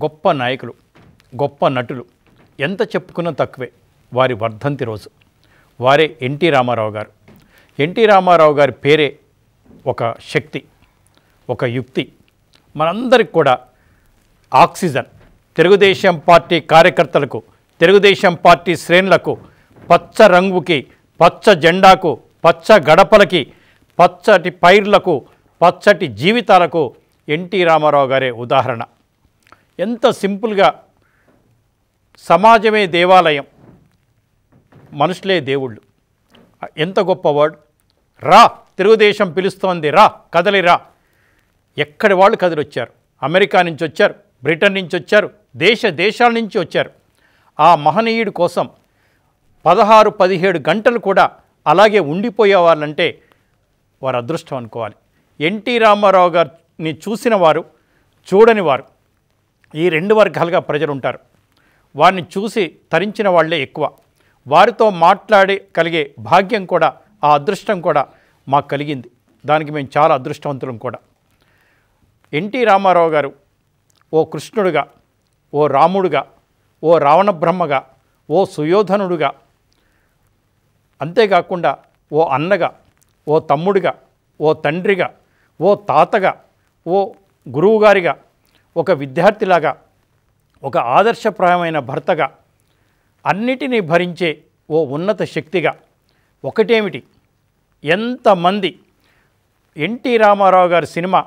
గొప్ప నాయకులు గొప్ప నటులు ఎంత చెప్పుకున్నా తక్కువే. వారి వర్ధంతి రోజు. వారే ఎన్టీ రామారావు గారు. ఎన్టీ రామారావు గారి పేరే ఒక శక్తి ఒక యుక్తి. మనందరికి కూడా ఆక్సిజన్. తెలుగుదేశం పార్టీ కార్యకర్తలకు తెలుగుదేశం పార్టీ శ్రేణులకు పచ్చ రంగుకి పచ్చ జెండాకు పచ్చ గడపలకి పచ్చటి పైర్లకు పచ్చటి జీవితాలకు ఎన్టీ రామారావు గారే ఉదాహరణ. ఎంత సింపుల్గా సమాజమే దేవాలయం మనుషులే దేవుళ్ళు. ఎంత గొప్ప వర్డ్. రా తెలుగుదేశం పిలుస్తోంది రా కదలిరా ఎక్కడి వాళ్ళు కదిలొచ్చారు? అమెరికా నుంచి వచ్చారు బ్రిటన్ నుంచి వచ్చారు దేశ దేశాల నుంచి వచ్చారు. ఆ మహనీయుడి కోసం పదహారు పదిహేడు గంటలు కూడా అలాగే ఉండిపోయే వాళ్ళంటే వారు అదృష్టం అనుకోవాలి. ఎన్టీ రామారావు గారిని చూసిన వారు చూడని వారు ఈ రెండు వర్గాలుగా ప్రజలు ఉంటారు వారిని చూసి తరించిన వాళ్ళే ఎక్కువ. వారితో మాట్లాడే కలిగే భాగ్యం కూడా ఆ అదృష్టం కూడా మాకు కలిగింది. దానికి మేము చాలా అదృష్టవంతులం కూడా. ఎన్టీ రామారావు గారు ఓ కృష్ణుడుగా ఓ రాముడుగా ఓ రావణ బ్రహ్మగా ఓ సుయోధనుడుగా అంతేకాకుండా ఓ అన్నగా ఓ తమ్ముడిగా ఓ తండ్రిగా ఓ తాతగా ఓ గురువుగారిగా ఒక విద్యార్థిలాగా ఒక ఆదర్శప్రాయమైన భర్తగా అన్నిటినీ భరించే ఓ ఉన్నత శక్తిగా ఒకటేమిటి? ఎంతమంది ఎన్టీ రామారావు గారి సినిమా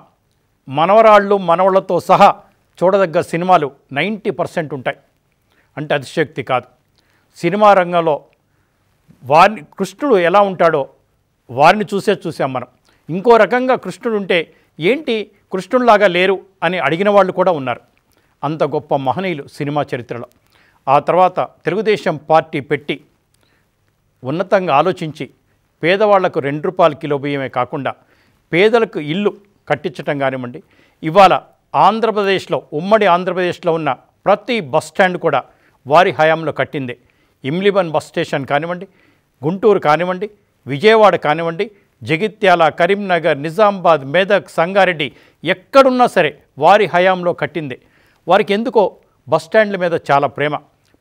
మనవరాళ్ళు మనవళ్ళతో సహా చూడదగ్గ సినిమాలు నైంటీ పర్సెంట్ ఉంటాయి. అంటే అతిశక్తి కాదు. సినిమా రంగంలో వారిని కృష్ణుడు ఎలా ఉంటాడో వారిని చూసే చూసాం మనం. ఇంకో రకంగా కృష్ణుడు ఉంటే ఏంటి కృష్ణుడిలాగా లేరు అని అడిగిన వాళ్ళు కూడా ఉన్నారు. అంత గొప్ప మహనీయులు సినిమా చరిత్రలో. ఆ తర్వాత తెలుగుదేశం పార్టీ పెట్టి ఉన్నతంగా ఆలోచించి పేదవాళ్ళకు రెండు రూపాయల కిలో బియ్యమే కాకుండా పేదలకు ఇల్లు కట్టించటం కానివ్వండి ఇవాళ ఆంధ్రప్రదేశ్లో ఉమ్మడి ఆంధ్రప్రదేశ్లో ఉన్న ప్రతి బస్ స్టాండ్ కూడా వారి హయాంలో కట్టిందే. ఇమ్లిబన్ బస్ స్టేషన్ కానివ్వండి గుంటూరు కానివ్వండి విజయవాడ కానివ్వండి జగిత్యాల కరీంనగర్ నిజామాబాద్ మెదక్ సంగారెడ్డి ఎక్కడున్నా సరే వారి హయాంలో కట్టిందే. వారికి ఎందుకో బస్టాండ్ల మీద చాలా ప్రేమ.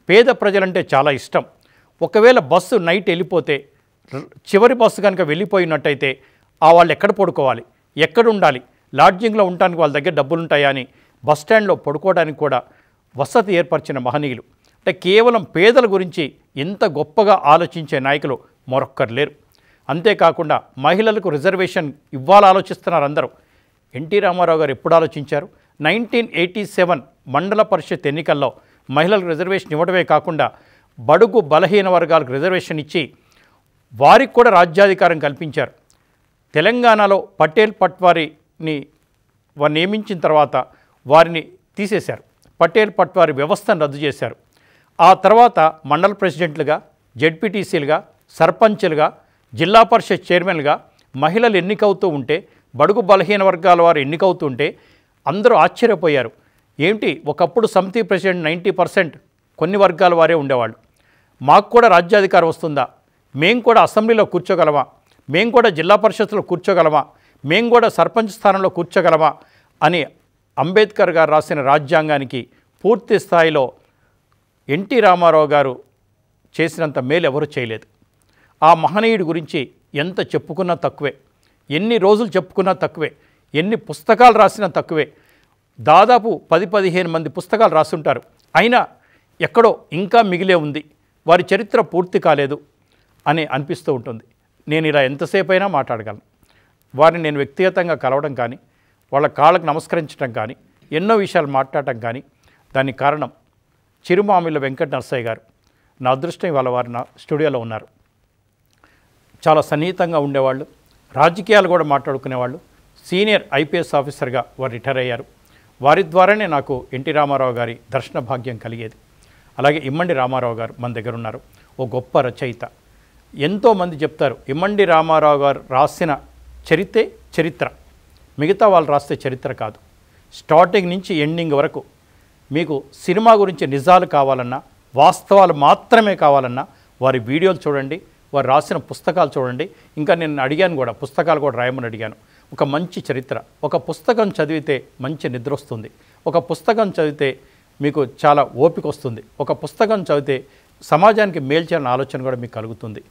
పేద ప్రజలంటే చాలా ఇష్టం. ఒకవేళ బస్సు నైట్ వెళ్ళిపోతే చివరి బస్సు కనుక వెళ్ళిపోయినట్టయితే ఆ వాళ్ళు ఎక్కడ పడుకోవాలి? ఎక్కడ ఉండాలి? లాడ్జింగ్లో ఉండడానికి వాళ్ళ దగ్గర డబ్బులు ఉంటాయా అని బస్ స్టాండ్లో పడుకోవడానికి కూడా వసతి ఏర్పరిచిన మహనీయులు. అంటే కేవలం పేదల గురించి ఎంత గొప్పగా ఆలోచించే నాయకులు మరొక్కరు లేరు. అంతేకాకుండా మహిళలకు రిజర్వేషన్ ఇవ్వాలని ఆలోచిస్తున్నారు అందరూ ఎన్టీ రామారావు గారు ఎప్పుడు ఆలోచించారు? నైన్టీన్ ఎయిటీ సెవెన్ మండల పరిషత్ ఎన్నికల్లో మహిళలకు రిజర్వేషన్ ఇవ్వడమే కాకుండా బడుగు బలహీన వర్గాలకు రిజర్వేషన్ ఇచ్చి వారికి కూడా రాజ్యాధికారం కల్పించారు. తెలంగాణలో పటేల్ పట్వారిని వారు నియమించిన తర్వాత వారిని తీసేశారు. పటేల్ పట్వారి వ్యవస్థను రద్దు చేశారు. ఆ తర్వాత మండల ప్రెసిడెంట్లుగా జెడ్పీటీసీలుగా సర్పంచ్లుగా జిల్లా పరిషత్ చైర్మన్గా మహిళలు ఎన్నికవుతూ ఉంటే బడుగు బలహీన వర్గాల వారు ఎన్నికవుతుంటే అందరూ ఆశ్చర్యపోయారు. ఏంటి ఒకప్పుడు సమితి ప్రెసిడెంట్ నైంటీ పర్సెంట్ కొన్ని వర్గాల వారే ఉండేవాళ్ళు. మాకు కూడా రాజ్యాధికారం వస్తుందా? మేము కూడా అసెంబ్లీలో కూర్చోగలమా? మేము కూడా జిల్లా పరిషత్లో కూర్చోగలమా? మేము కూడా సర్పంచ్ స్థానంలో కూర్చోగలమా? అని అంబేద్కర్ గారు రాసిన రాజ్యాంగానికి పూర్తి స్థాయిలో ఎన్టీ రామారావు గారు చేసినంత మేలు ఎవరూ చేయలేదు. ఆ మహనీయుడి గురించి ఎంత చెప్పుకున్నా తక్కువే. ఎన్ని రోజులు చెప్పుకున్నా తక్కువే. ఎన్ని పుస్తకాలు రాసినా తక్కువే. దాదాపు పది పదిహేను మంది పుస్తకాలు రాస్తుంటారు అయినా ఎక్కడో ఇంకా మిగిలే ఉంది. వారి చరిత్ర పూర్తి కాలేదు అని అనిపిస్తూ ఉంటుంది. నేను ఇలా ఎంతసేపు అయినా మాట్లాడగలను. వారిని నేను వ్యక్తిగతంగా కలవడం కానీ వాళ్ళ కాళ్ళకు నమస్కరించడం కానీ ఎన్నో విషయాలు మాట్లాడటం కానీ దానికి కారణం చిరుమామిళ్ళ వెంకట నరసయ్య గారు. నా అదృష్టం ఇవాళ వారు నా స్టూడియోలో ఉన్నారు. చాలా సన్నిహితంగా ఉండేవాళ్ళు. రాజకీయాలు కూడా మాట్లాడుకునేవాళ్ళు. సీనియర్ ఐపీఎస్ ఆఫీసర్గా వారు రిటైర్ అయ్యారు. వారి ద్వారానే నాకు ఎన్టీ రామారావు గారి దర్శన భాగ్యం కలిగేది. అలాగే ఇమ్మండి రామారావు గారు మన దగ్గర ఉన్నారు. ఓ గొప్ప రచయిత. ఎంతోమంది చెప్తారు ఇమ్మండి రామారావు గారు రాసిన చరిత్రే చరిత్ర. మిగతా వాళ్ళు రాస్తే చరిత్ర కాదు. స్టార్టింగ్ నుంచి ఎండింగ్ వరకు మీకు సినిమా గురించి నిజాలు కావాలన్నా వాస్తవాలు మాత్రమే కావాలన్నా వారి వీడియోలు చూడండి. వారు రాసిన పుస్తకాలు చూడండి. ఇంకా నేను అడిగాను కూడా పుస్తకాలు కూడా రాయమని అడిగాను. ఒక మంచి చరిత్ర ఒక పుస్తకం చదివితే మంచి నిద్ర వస్తుంది. ఒక పుస్తకం చదివితే మీకు చాలా ఓపిక వస్తుంది. ఒక పుస్తకం చదివితే సమాజానికి మేలు చేయాలన్న ఆలోచన కూడా మీకు కలుగుతుంది.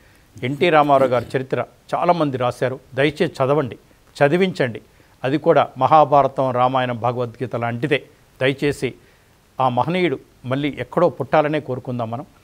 ఎన్టీ రామారావు గారి చరిత్ర చాలామంది రాశారు. దయచేసి చదవండి చదివించండి. అది కూడా మహాభారతం రామాయణం భగవద్గీత లాంటిదే. దయచేసి ఆ మహనీయుడు మళ్ళీ ఎక్కడో పుట్టాలనే కోరుకుందాం మనం.